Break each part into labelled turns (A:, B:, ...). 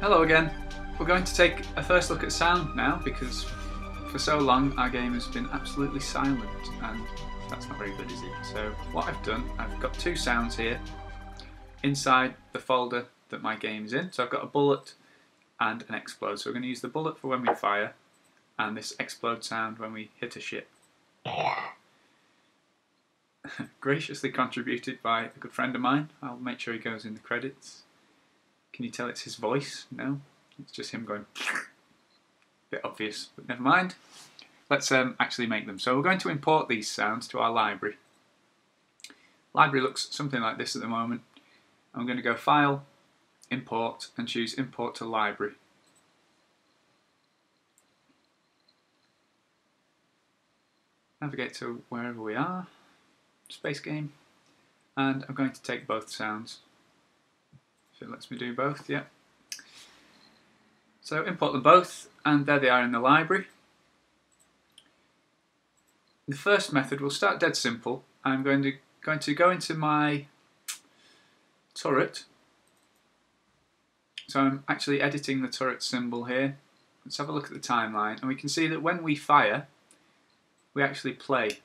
A: Hello again. We're going to take a first look at sound now because for so long our game has been absolutely silent and that's not very good is it? So what I've done, I've got two sounds here inside the folder that my game is in. So I've got a bullet and an explode. So we're going to use the bullet for when we fire and this explode sound when we hit a ship. Graciously contributed by a good friend of mine. I'll make sure he goes in the credits. Can you tell it's his voice? No, it's just him going. Bit obvious, but never mind. Let's um, actually make them. So we're going to import these sounds to our library. Library looks something like this at the moment. I'm going to go File, Import, and choose Import to Library. Navigate to wherever we are, space game, and I'm going to take both sounds. If it lets me do both, yeah. So import them both, and there they are in the library. The first method will start dead simple. I'm going to going to go into my turret. So I'm actually editing the turret symbol here. Let's have a look at the timeline, and we can see that when we fire, we actually play.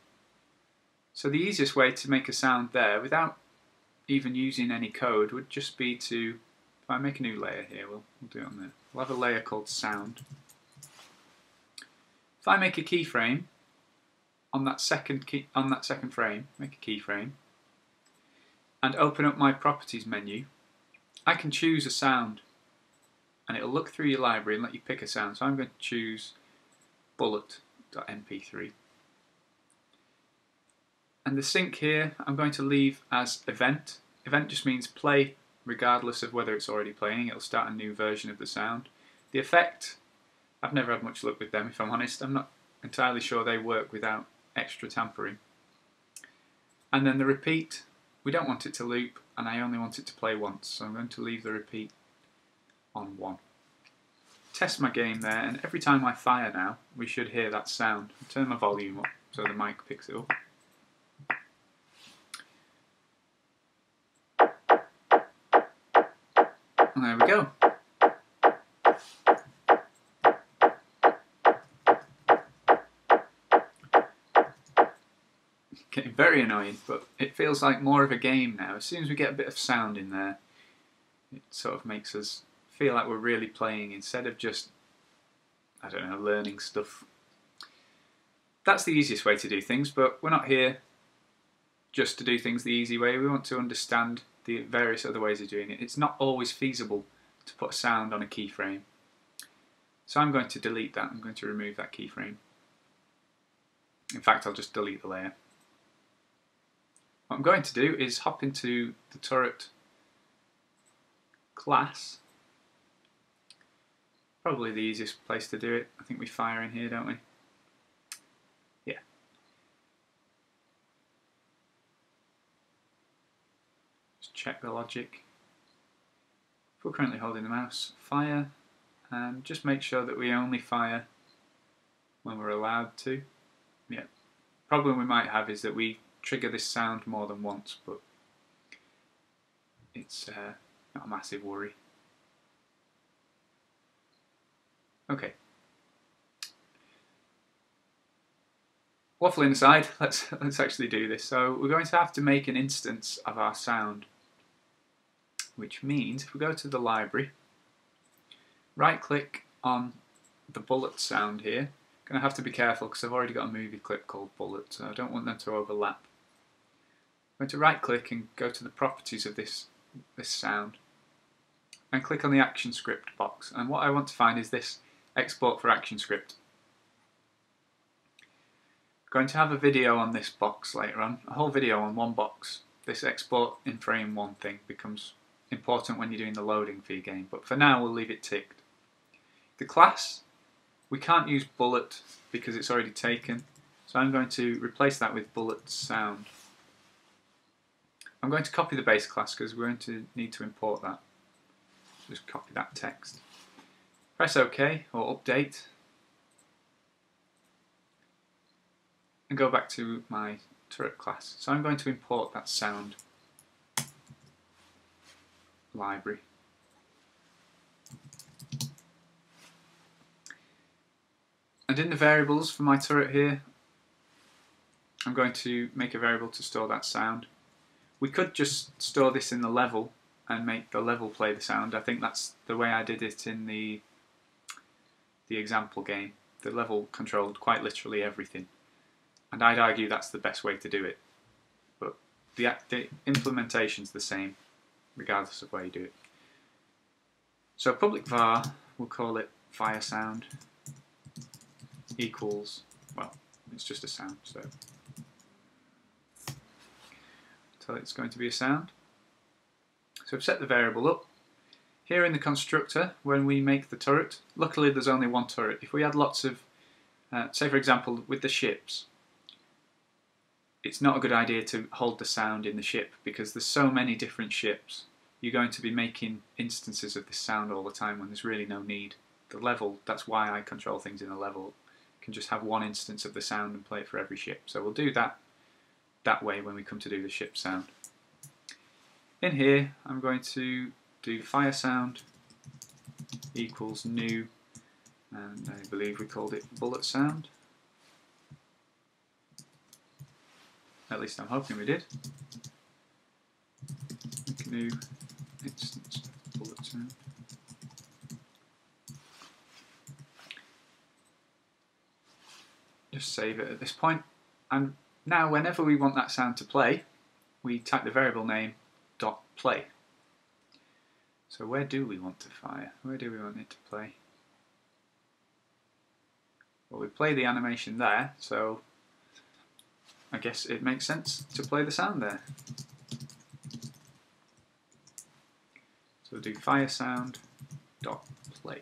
A: So the easiest way to make a sound there, without even using any code, would just be to, if I make a new layer here, we'll, we'll do it on there. We'll have a layer called sound. If I make a keyframe, on that second key, on that second frame, make a keyframe, and open up my properties menu, I can choose a sound, and it'll look through your library and let you pick a sound. So I'm going to choose bullet.mp3. And the sync here, I'm going to leave as event. Event just means play regardless of whether it's already playing. It'll start a new version of the sound. The effect, I've never had much luck with them if I'm honest. I'm not entirely sure they work without extra tampering. And then the repeat, we don't want it to loop and I only want it to play once, so I'm going to leave the repeat on 1. Test my game there and every time I fire now we should hear that sound. I'll turn my volume up so the mic picks it up. And there we go. getting very annoying, but it feels like more of a game now. As soon as we get a bit of sound in there, it sort of makes us feel like we're really playing instead of just, I don't know, learning stuff. That's the easiest way to do things, but we're not here just to do things the easy way. We want to understand the various other ways of doing it. It's not always feasible to put a sound on a keyframe. So I'm going to delete that. I'm going to remove that keyframe. In fact, I'll just delete the layer. What I'm going to do is hop into the turret class. Probably the easiest place to do it. I think we fire in here, don't we? Check the logic. If we're currently holding the mouse, fire, and just make sure that we only fire when we're allowed to. Yeah. Problem we might have is that we trigger this sound more than once, but it's uh, not a massive worry. Okay. Waffling aside, let's let's actually do this. So we're going to have to make an instance of our sound, which means if we go to the library, right click on the bullet sound here. Going to have to be careful because I've already got a movie clip called Bullet, so I don't want them to overlap. I'm going to right click and go to the properties of this, this sound and click on the ActionScript box and what I want to find is this export for ActionScript. I'm going to have a video on this box later on, a whole video on one box. This export in frame one thing becomes important when you're doing the loading for your game but for now we'll leave it ticked. The class, we can't use bullet because it's already taken so I'm going to replace that with bullet sound. I'm going to copy the base class because we're going to need to import that. Just copy that text. Press OK or update and go back to my turret class. So I'm going to import that sound library. And in the variables for my turret here, I'm going to make a variable to store that sound. We could just store this in the level and make the level play the sound. I think that's the way I did it in the the example game. The level controlled quite literally everything. And I'd argue that's the best way to do it. But the, the implementation's the same regardless of where you do it. So public var, we'll call it fire sound equals, well, it's just a sound, so tell it's going to be a sound. So I've set the variable up. Here in the constructor, when we make the turret, luckily there's only one turret. If we had lots of, uh, say for example, with the ships, it's not a good idea to hold the sound in the ship because there's so many different ships. You're going to be making instances of this sound all the time when there's really no need. The level, that's why I control things in a level, can just have one instance of the sound and play it for every ship. So we'll do that that way when we come to do the ship sound. In here, I'm going to do fire sound equals new, and I believe we called it bullet sound. At least I'm hoping we did. Instance. Just save it at this point. And now whenever we want that sound to play, we type the variable name dot play. So where do we want to fire? Where do we want it to play? Well, we play the animation there, so I guess it makes sense to play the sound there. So do fire sound dot play.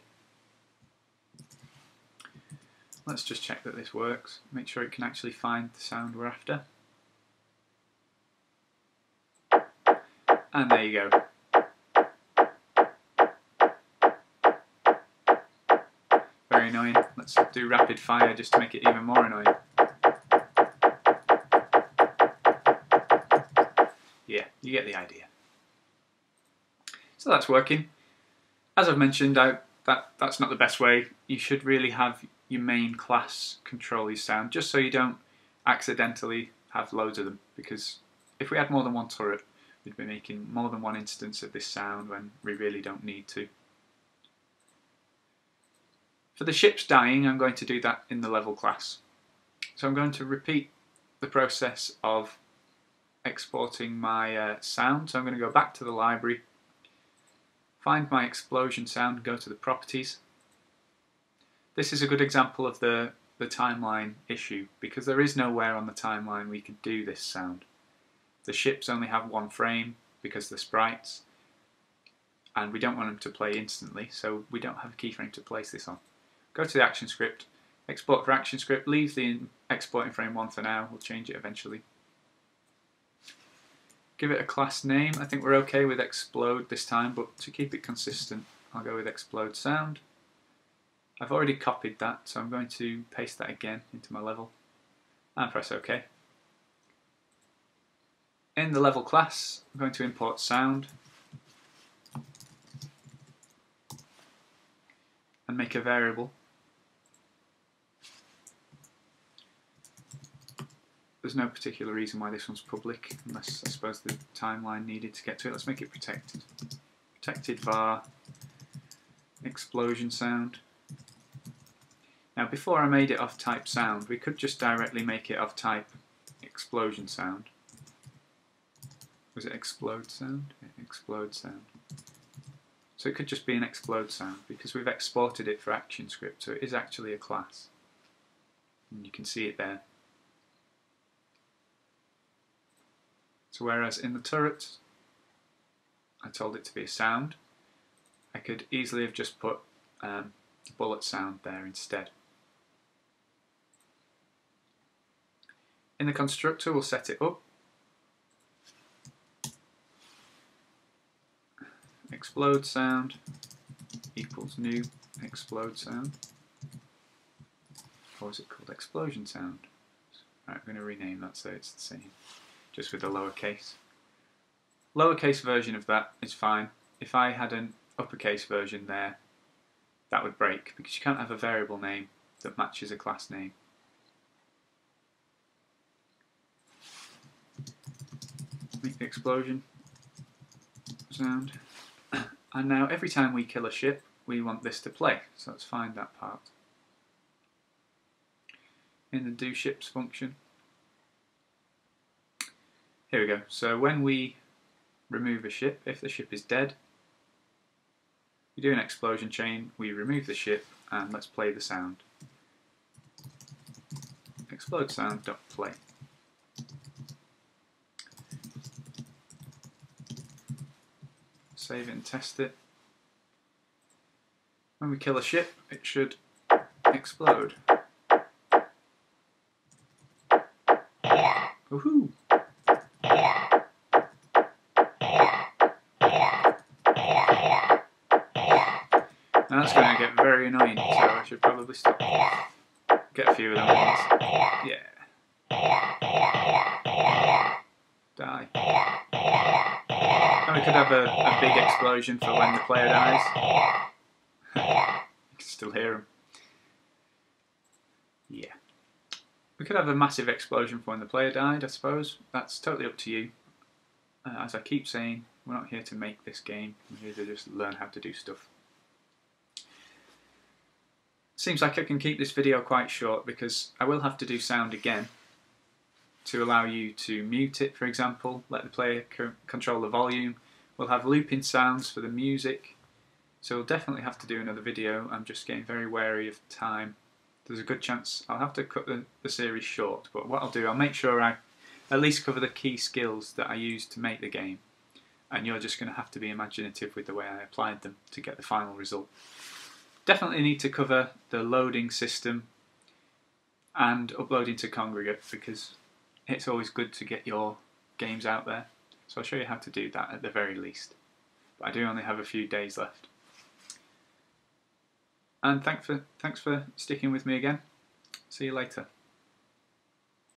A: Let's just check that this works, make sure it can actually find the sound we're after. And there you go. Very annoying. Let's do rapid fire just to make it even more annoying. You get the idea. So that's working. As I've mentioned, I, that that's not the best way. You should really have your main class control your sound, just so you don't accidentally have loads of them. Because if we had more than one turret, we'd be making more than one instance of this sound when we really don't need to. For the ships dying, I'm going to do that in the level class. So I'm going to repeat the process of exporting my uh, sound. So I'm going to go back to the library, find my explosion sound, go to the properties. This is a good example of the, the timeline issue because there is nowhere on the timeline we could do this sound. The ships only have one frame because they're sprites and we don't want them to play instantly so we don't have a keyframe to place this on. Go to the action script, export for action script, leave the exporting frame 1 for now, we'll change it eventually. Give it a class name, I think we're okay with explode this time but to keep it consistent I'll go with explode sound. I've already copied that so I'm going to paste that again into my level and press OK. In the level class, I'm going to import sound and make a variable. There's no particular reason why this one's public, unless I suppose the timeline needed to get to it. Let's make it protected. Protected var explosion sound. Now before I made it of type sound, we could just directly make it of type explosion sound. Was it explode sound? Yeah, explode sound. So it could just be an explode sound because we've exported it for ActionScript, so it is actually a class. And you can see it there. So whereas in the turret, I told it to be a sound, I could easily have just put um, bullet sound there instead. In the constructor, we'll set it up explode sound equals new explode sound. Or is it called explosion sound? Right, I'm going to rename that so it's the same, just with a lowercase. Lowercase version of that is fine. If I had an uppercase version there, that would break because you can't have a variable name that matches a class name. Make the explosion sound. And now every time we kill a ship, we want this to play. So let's find that part. In the do ships function. Here we go. So when we remove a ship, if the ship is dead, we do an explosion chain, we remove the ship, and let's play the sound. Explode sound dot play. Save it and test it. When we kill a ship, it should explode. Woohoo! Very annoying, so I should probably stop. Get a few of them ones. Yeah. Die. And we could have a, a big explosion for when the player dies. you can still hear them. Yeah. We could have a massive explosion for when the player died, I suppose. That's totally up to you. Uh, as I keep saying, we're not here to make this game. We're here to just learn how to do stuff. Seems like I can keep this video quite short because I will have to do sound again to allow you to mute it, for example, let the player control the volume. We'll have looping sounds for the music, so we'll definitely have to do another video. I'm just getting very wary of time. There's a good chance I'll have to cut the, the series short, but what I'll do, I'll make sure I at least cover the key skills that I used to make the game, and you're just going to have to be imaginative with the way I applied them to get the final result. Definitely need to cover the loading system and uploading to Kongregate because it's always good to get your games out there. So I'll show you how to do that at the very least. But I do only have a few days left. And thanks for, thanks for sticking with me again. See you later.